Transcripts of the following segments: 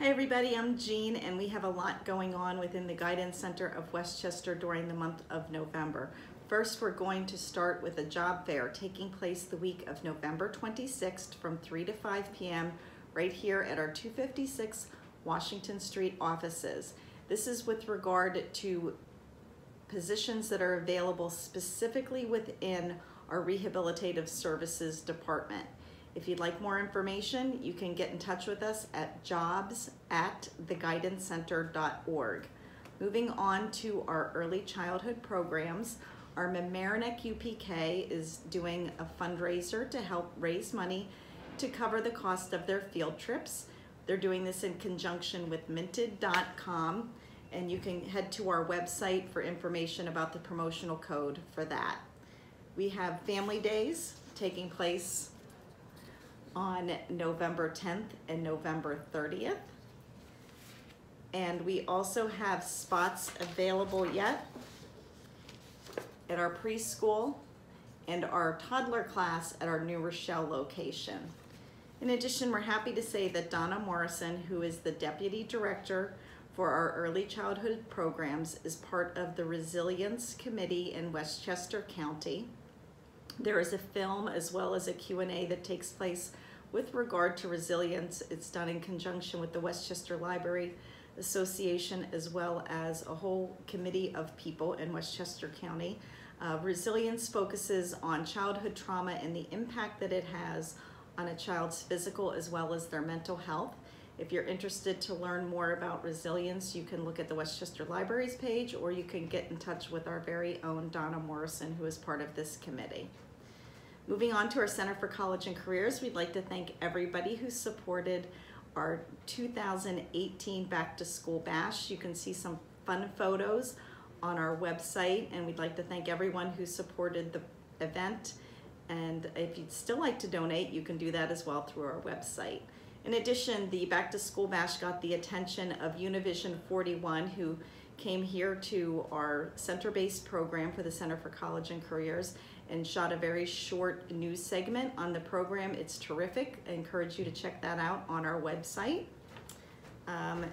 Hi everybody, I'm Jean and we have a lot going on within the Guidance Center of Westchester during the month of November. First, we're going to start with a job fair taking place the week of November 26th from 3 to 5 p.m. right here at our 256 Washington Street offices. This is with regard to positions that are available specifically within our rehabilitative services department. If you'd like more information, you can get in touch with us at jobs at theguidancecenter.org. Moving on to our early childhood programs, our Mamaroneck UPK is doing a fundraiser to help raise money to cover the cost of their field trips. They're doing this in conjunction with minted.com and you can head to our website for information about the promotional code for that. We have family days taking place on November 10th and November 30th. And we also have spots available yet at our preschool and our toddler class at our New Rochelle location. In addition, we're happy to say that Donna Morrison, who is the Deputy Director for our early childhood programs, is part of the Resilience Committee in Westchester County. There is a film as well as a Q&A that takes place with regard to resilience. It's done in conjunction with the Westchester Library Association as well as a whole committee of people in Westchester County. Uh, resilience focuses on childhood trauma and the impact that it has on a child's physical as well as their mental health. If you're interested to learn more about resilience, you can look at the Westchester Libraries page or you can get in touch with our very own Donna Morrison, who is part of this committee. Moving on to our Center for College and Careers, we'd like to thank everybody who supported our 2018 Back to School Bash. You can see some fun photos on our website and we'd like to thank everyone who supported the event. And if you'd still like to donate, you can do that as well through our website. In addition, the Back to School Bash got the attention of Univision 41 who came here to our center-based program for the Center for College and Careers and shot a very short news segment on the program. It's terrific. I encourage you to check that out on our website. Um,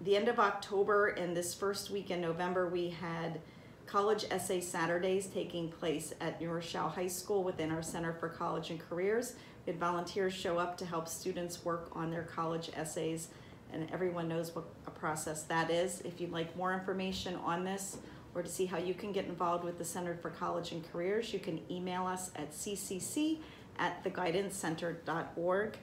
the end of October and this first week in November, we had College Essay Saturdays taking place at New Rochelle High School within our Center for College and Careers. We had volunteers show up to help students work on their college essays and everyone knows what a process that is. If you'd like more information on this or to see how you can get involved with the Center for College and Careers, you can email us at ccc at theguidancecenter.org.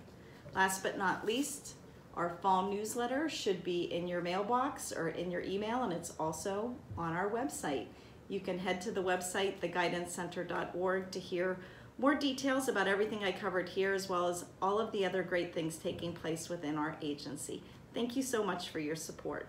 Last but not least, our fall newsletter should be in your mailbox or in your email, and it's also on our website. You can head to the website, theguidancecenter.org, to hear more details about everything I covered here, as well as all of the other great things taking place within our agency. Thank you so much for your support.